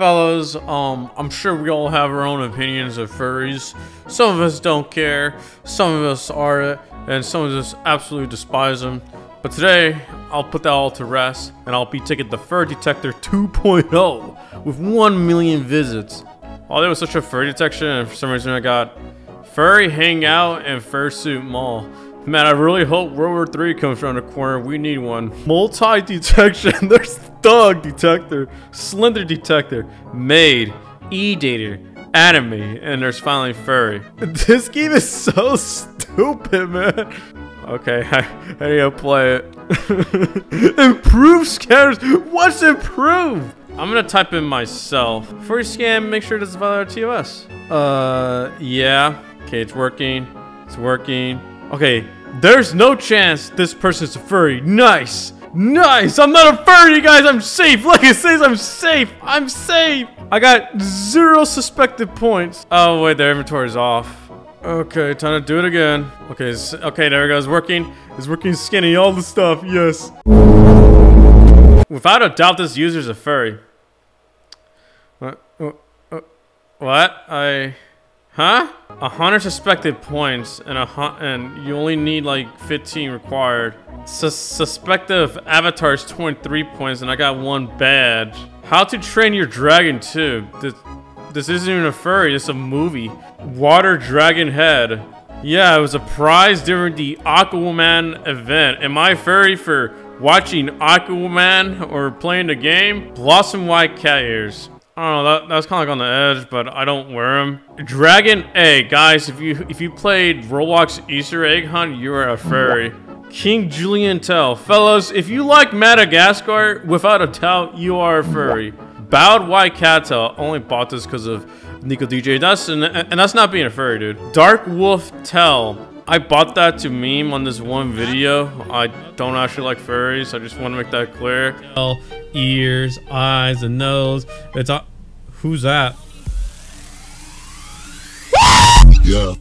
fellas, um, I'm sure we all have our own opinions of furries. Some of us don't care, some of us are, and some of us absolutely despise them. But today, I'll put that all to rest, and I'll be taking the Fur Detector 2.0 with 1 million visits. Oh, there was such a fur detection, and for some reason I got Furry Hangout and Fursuit Mall. Man, I really hope World War 3 comes around the corner. We need one. Multi-detection. There's Dog Detector, Slender Detector, Maid, E-Dater, Anime, and there's finally Furry. This game is so stupid, man. Okay, I, I need to play it. improve scanners. What's improved? I'm gonna type in myself. You scan, make sure it doesn't violate TOS. Uh, yeah. Okay, it's working. It's working. Okay, there's no chance this person's a furry. Nice. Nice. I'm not a furry, you guys. I'm safe. Look, it says I'm safe. I'm safe. I got zero suspected points. Oh, wait, their inventory is off. Okay, time to do it again. Okay, okay, there it goes. Working. It's working skinny. All the stuff. Yes. Without a doubt, this user's a furry. What? What? I... Huh? A hundred suspected points and a and you only need like 15 required. Sus suspected avatars 23 points and I got one badge. How to train your dragon too. This, this isn't even a furry, it's a movie. Water Dragon Head. Yeah, it was a prize during the Aquaman event. Am I furry for watching Aquaman or playing the game? Blossom White Cat Ears. I don't know, that, that's kind of like on the edge, but I don't wear them. Dragon Egg, guys, if you if you played Roblox Easter Egg Hunt, you are a furry. King Julien Tell. Fellows, if you like Madagascar, without a doubt, you are a furry. Bowed White Cattail. Only bought this because of Nico DJ. That's and, and that's not being a furry, dude. Dark Wolf Tell. I bought that to meme on this one video. I don't actually like furries. I just want to make that clear. Ears, eyes, and nose. It's all. Who's that? Yeah.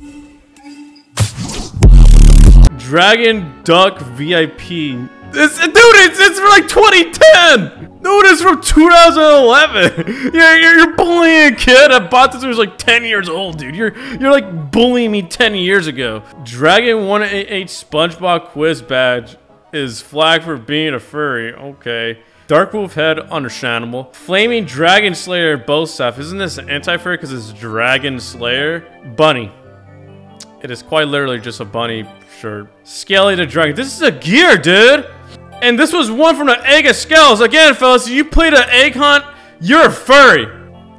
Dragon Duck VIP. This, dude, it's, it's from like 2010! Dude, it's from 2011! You're, you're, you're bullying a kid. I bought this when I was like 10 years old, dude. You're you're like bullying me 10 years ago. Dragon 188 SpongeBob quiz badge is flagged for being a furry. Okay. Dark Wolf Head, understandable. Flaming Dragon Slayer both stuff. Isn't this anti-furry because it's Dragon Slayer? Bunny. It is quite literally just a bunny shirt. Scaly the Dragon. This is a gear, dude! And this was one from the Egg of Skulls. Again, fellas, you played an egg hunt, you're a furry.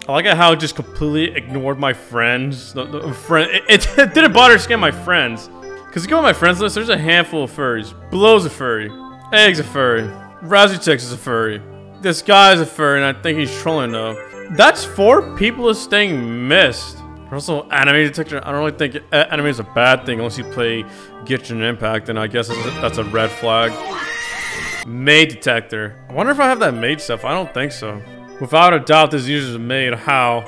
I like how it just completely ignored my friends. The, the friend, it, it, it, didn't bother to scan my friends. Because you go on my friends list, there's a handful of furries. Blow's a furry. Egg's a furry. Razzie is a furry. This guy's a furry, and I think he's trolling though. That's four people is staying missed. Also, anime detector. I don't really think uh, anime is a bad thing unless you play Genshin Impact, and I guess that's a red flag. Maid detector. I wonder if I have that maid stuff. I don't think so. Without a doubt, this user's maid. How?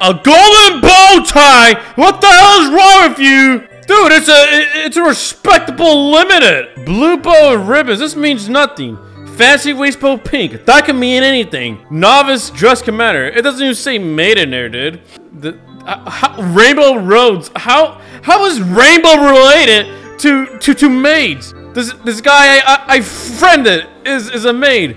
A golden bow tie! What the hell is wrong with you? Dude, it's a it's a respectable limited. Blue bow and ribbons. This means nothing. Fancy waist pink. That can mean anything. Novice dress commander. It doesn't even say maid in there, dude. The, uh, how, rainbow roads. How how is rainbow related to to to maids? This this guy I, I, I friended is is a maid.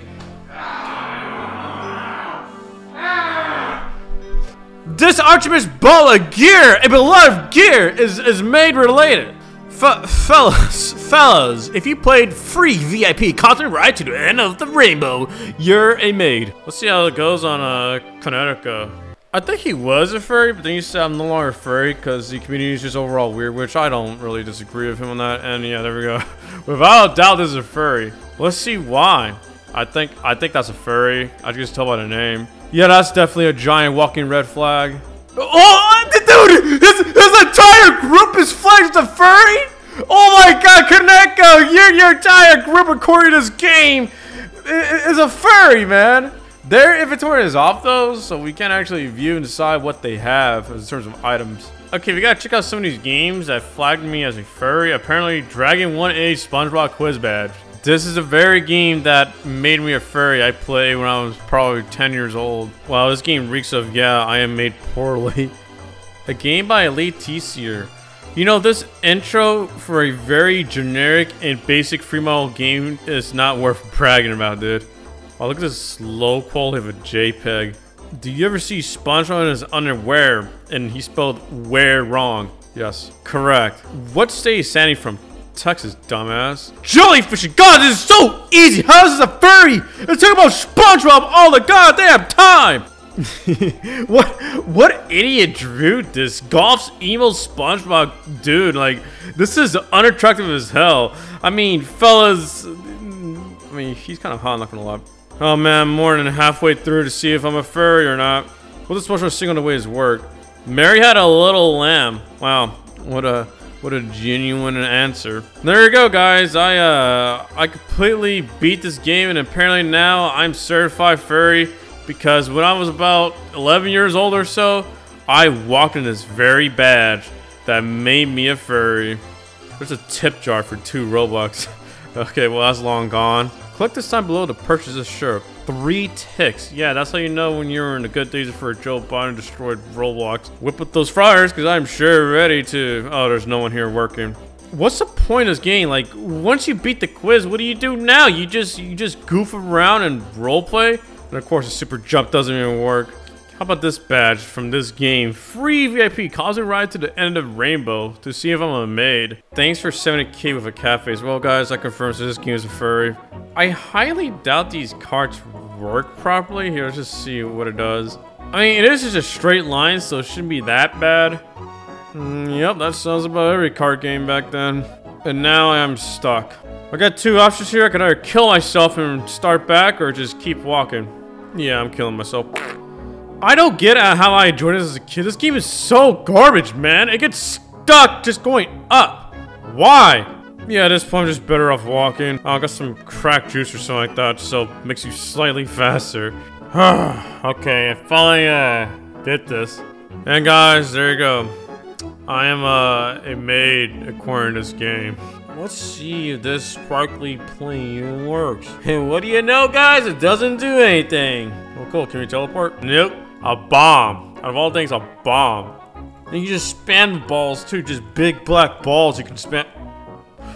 This Artemis ball of gear, a beloved gear, is is maid related. F fellas, fellas, if you played free VIP content right to the end of the rainbow, you're a maid. Let's see how it goes on uh, Connecticut. I think he was a furry, but then he said I'm no longer furry because the community is just overall weird, which I don't really disagree with him on that. And yeah, there we go. Without a doubt, this is a furry. Let's see why. I think I think that's a furry. I can just tell by the name. Yeah, that's definitely a giant walking red flag. Oh, dude! His, his entire group is flagged as a furry? Kaneko! Your, your entire group according to this game is a furry, man! Their inventory is off though, so we can't actually view and decide what they have in terms of items. Okay, we gotta check out some of these games that flagged me as a furry. Apparently, Dragon 1A SpongeBob Quiz Badge. This is a very game that made me a furry. I played when I was probably 10 years old. Wow, this game reeks of, yeah, I am made poorly. a game by Elite T-Seer. You know, this intro for a very generic and basic free model game is not worth bragging about, dude. Oh, look at this low quality of a JPEG. Do you ever see SpongeBob in his underwear and he spelled wear wrong? Yes, correct. What state is Sandy from? Texas, dumbass. Jellyfish, God, this is so easy. How is this a furry? Let's talk about SpongeBob all the goddamn time. what what idiot drew this golf's emo SpongeBob dude? Like this is unattractive as hell. I mean, fellas. I mean, he's kind of hot. Not gonna lie. Oh man, more than halfway through to see if I'm a furry or not. What does SpongeBob sing on the way his work? Mary had a little lamb. Wow, what a what a genuine answer. There you go, guys. I uh I completely beat this game, and apparently now I'm certified furry because when I was about 11 years old or so, I walked in this very badge that made me a furry. There's a tip jar for two Robux. okay, well that's long gone. Click this sign below to purchase this shirt. Three ticks. Yeah, that's how you know when you're in a good days for a Joe Biden destroyed Roblox. Whip up those fryers, because I'm sure ready to... Oh, there's no one here working. What's the point of this game? Like, once you beat the quiz, what do you do now? You just you just goof around and roleplay? And of course, the super jump doesn't even work. How about this badge from this game? Free VIP, cause a ride to the end of Rainbow to see if I'm a maid. Thanks for 70k with a cat face. Well guys, that confirms this game is a furry. I highly doubt these carts work properly. Here, let's just see what it does. I mean, it is just a straight line, so it shouldn't be that bad. Mm, yep, that sounds about every cart game back then. And now I am stuck. I got two options here. I can either kill myself and start back, or just keep walking. Yeah, I'm killing myself. I don't get how I enjoyed this as a kid. This game is so garbage, man. It gets stuck just going up. Why? Yeah, at this point, I'm just better off walking. Oh, I got some crack juice or something like that, so makes you slightly faster. okay, I finally uh, did this. And guys, there you go. I am uh, a maid according to this game. Let's see if this sparkly plane works. And what do you know, guys? It doesn't do anything. Oh, cool. Can we teleport? Nope. A bomb. Out of all things, a bomb. And you just spam balls too, just big black balls you can spam.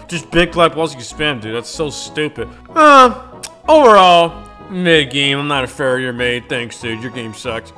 Just big black balls you can spam, dude. That's so stupid. Uh, overall, mid game. I'm not a farrier maid. Thanks, dude. Your game sucks.